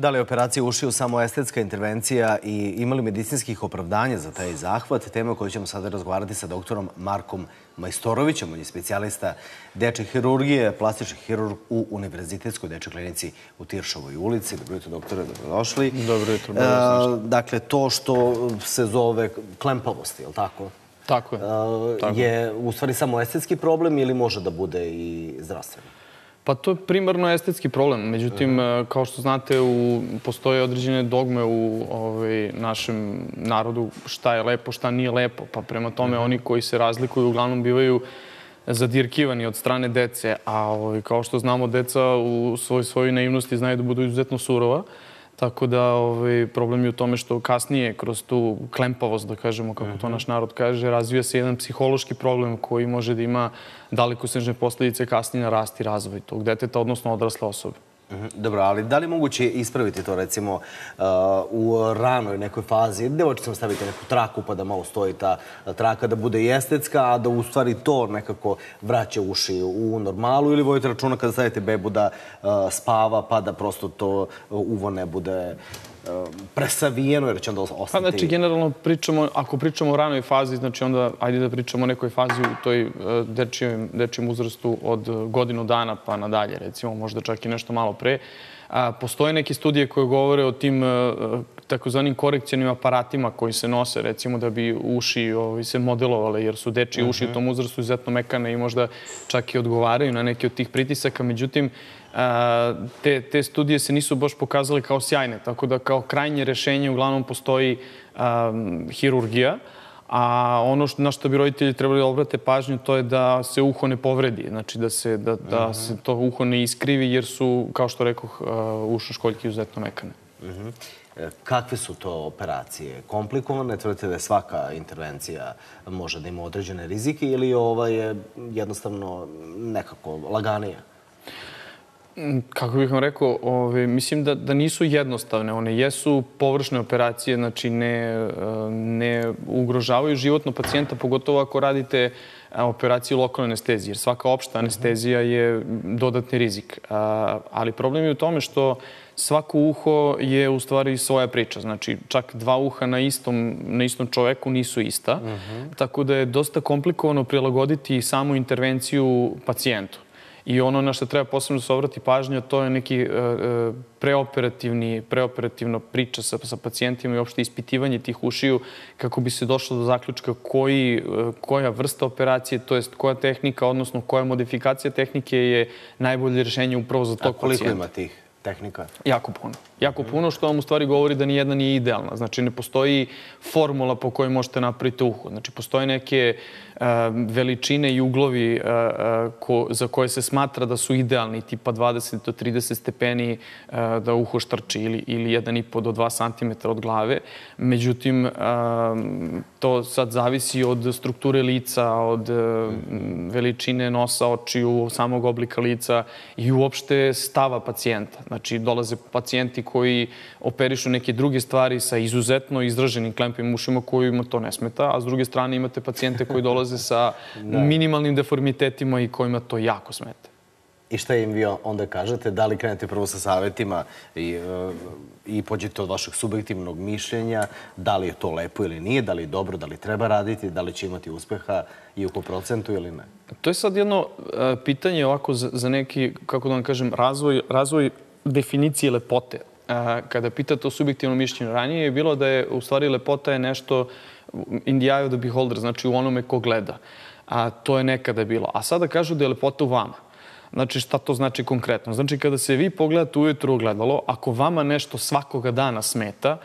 Da li je operacija ušiju samo estetska intervencija i imali medicinskih opravdanja za taj zahvat? Tema o kojoj ćemo sada razgovarati sa doktorom Markom Majstorovićem. On je specijalista deče hirurgije, plastični hirurg u Univerzitetskoj dečoj klinici u Tiršovoj ulici. Dobro jutro, doktore, dobrodošli. Dobro jutro. E, dakle, to što se zove klempavost, je li tako? Tako je. E, Tako. je u stvari samo estetski problem ili može da bude i zdravstveni? Pa to je primarno estetski problem. Međutim, e, kao što znate, u, postoje određene dogme u ovaj, našem narodu šta je lepo, šta nije lepo. Pa prema tome, oni koji se razlikuju uglavnom bivaju zadirkivani od strane dece. A ovaj, kao što znamo, deca u svoj, svojoj naivnosti znaju da budu izuzetno surova. Tako da ovaj, problem je u tome što kasnije, kroz tu klempavost, da kažemo, kako to naš narod kaže, razvija se jedan psihološki problem koji može da ima dalekosežne posledice kasnije na rast i razvoj tog deteta, odnosno odrasle osobe. Mhm, Dobro, ali da li moguće ispraviti to recimo uh, u ranoj nekoj fazi? Devojčicama stavite neku traku pa da malo stoji ta traka da bude i estetska, a da u stvari to nekako vraća uši u normalu ili vojite računa kada stavite bebu da uh, spava pa da prosto to uvo ne bude presavijeno jer će onda ostati... Pa znači, generalno pričamo, ako pričamo o ranoj fazi, znači onda ajde da pričamo o nekoj fazi u toj uh, dečijem, dečijem uzrastu od uh, godinu dana pa nadalje, recimo, možda čak i nešto malo pre. A, postoje neke studije koje govore o tim uh, takozvanim korekcijnim aparatima koji se nose, recimo da bi uši ovaj, se modelovale, jer su dečije uši u tom uzrastu izuzetno mekane i možda čak i odgovaraju na neke od tih pritisaka. Međutim, a, te, te studije se nisu baš pokazale kao sjajne, tako da kao krajnje rešenje uglavnom postoji a, hirurgija, a ono što, na što bi roditelji trebali da obrate pažnju to je da se uho ne povredi, znači da se, da, da se to uho ne iskrivi jer su, kao što rekoh, ušne školjke izuzetno mekane. Mhm. E, Kakve su to operacije? Komplikovane? Tvrdite da je svaka intervencija može da ima određene rizike ili ova je jednostavno nekako laganija? Kako bih vam rekao, ove, mislim da, da nisu jednostavne. One jesu površne operacije, znači ne, e, ne ugrožavaju životno pacijenta, pogotovo ako radite e, operaciju lokalne anestezije, jer svaka opšta anestezija je dodatni rizik. A, ali problem je u tome što svako uho je u stvari svoja priča. Znači, čak dva uha na istom, na istom čoveku nisu ista. Tako da je dosta komplikovano prilagoditi samu intervenciju pacijentu. I ono na što treba posebno da se obrati pažnja, to je neki uh, uh, preoperativni, preoperativna priča sa, sa pacijentima i uopšte ispitivanje tih ušiju kako bi se došlo do zaključka koji, uh, koja vrsta operacije, to jest koja tehnika, odnosno koja modifikacija tehnike je najbolje rešenje upravo za A tog koliko pacijenta. ima tih tehnika? Jako puno. Jako puno što vam u stvari govori da nijedna nije idealna. Znači ne postoji formula po kojoj možete napraviti uho. Znači postoje neke uh, veličine i uglovi uh, uh, ko, za koje se smatra da su idealni, tipa 20 do 30 stepeni da uho štrči ili, ili 1,5 do 2 cm od glave. Međutim, to sad zavisi od strukture lica, od veličine nosa, očiju, samog oblika lica i uopšte stava pacijenta. Znači, dolaze pacijenti koji operišu neke druge stvari sa izuzetno izraženim klempim ušima kojima to ne smeta, a s druge strane imate pacijente koji dolaze sa minimalnim deformitetima i kojima to jako smeta. I šta im vi onda kažete? Da li krenete prvo sa savjetima i, e, i pođete od vašeg subjektivnog mišljenja? Da li je to lepo ili nije? Da li je dobro? Da li treba raditi? Da li će imati uspeha i u procentu ili ne? To je sad jedno e, pitanje ovako za, za neki, kako da vam kažem, razvoj, razvoj definicije lepote. Kada pitate o subjektivnom mišljenju, ranije je bilo da je u stvari lepota je nešto in the eye of the beholder, znači u onome ko gleda. A to je nekada bilo. A sada kažu da je lepota u vama. Znači, šta to znači konkretno? Znači, kada se vi pogledate ujutru u gledalo, ako vama nešto svakoga dana smeta,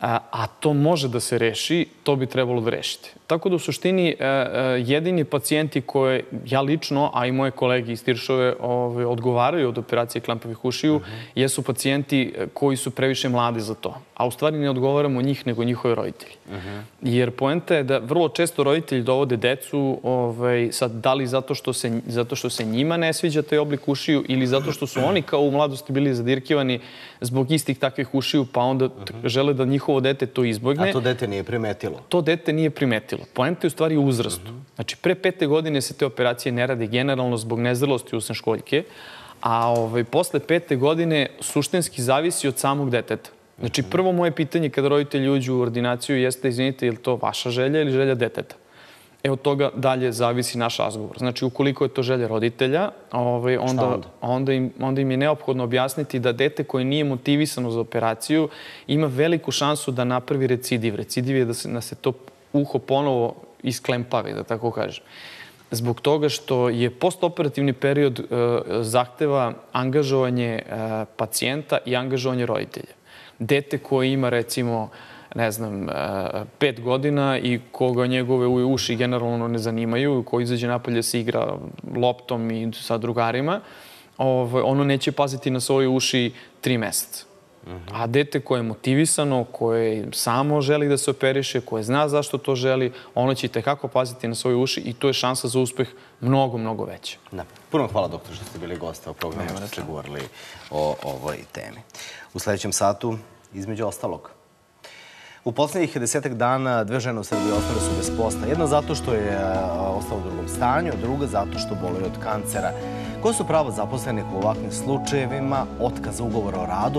a, a to može da se reši, to bi trebalo da rešite. Tako da u suštini e, e, jedini pacijenti koje ja lično, a i moje kolege iz Tiršove ove, odgovaraju od operacije klampovih ušiju, uh -huh. jesu pacijenti e, koji su previše mladi za to. A u stvari ne odgovaramo njih, nego njihove roditelji. Uh -huh. Jer poenta je da vrlo često roditelji dovode decu, ovaj, sad, da li zato što, se, zato što se njima ne sviđa taj oblik ušiju ili zato što su oni kao u mladosti bili zadirkivani zbog istih takvih ušiju, pa onda uh -huh. žele da njihovo dete to izbogne. A to dete nije primetilo? To dete nije primetilo. Poenta je u stvari u uzrastu. Znači, pre pete godine se te operacije ne rade generalno zbog nezrelosti usne školjke, a ovaj, posle pete godine suštinski zavisi od samog deteta. Znači, prvo moje pitanje kada roditelji uđu u ordinaciju jeste, izvinite, je li to vaša želja ili želja deteta? E, od toga dalje zavisi naš razgovor. Znači, ukoliko je to želja roditelja, ovaj, onda, onda? onda, im, onda im je neophodno objasniti da dete koje nije motivisano za operaciju ima veliku šansu da napravi recidiv. Recidiv je da se, da se to uho ponovo isklempavi, da tako kažem. Zbog toga što je postoperativni period e, zahteva angažovanje e, pacijenta i angažovanje roditelja. Dete koje ima, recimo, ne znam, e, pet godina i koga njegove uši generalno ne zanimaju, koji izađe napolje se igra loptom i sa drugarima, ovo, ono neće paziti na svoje uši tri meseca. A dete koje je motivisano, koje samo želi da se operiše, koje zna zašto to želi, ono će tekako paziti na svoje uši i to je šansa za uspeh mnogo, mnogo veća. Da. Puno hvala, doktor, što ste bili gosta u programu, što ste govorili o ovoj temi. U sledećem satu, između ostalog, U poslednjih desetak dana dve žene u Srbiji ostale su bez posla. Jedna zato što je ostala u drugom stanju, a druga zato što boluje od kancera. Koje su prava zaposlenih u ovakvim slučajevima, otkaza ugovora o radu,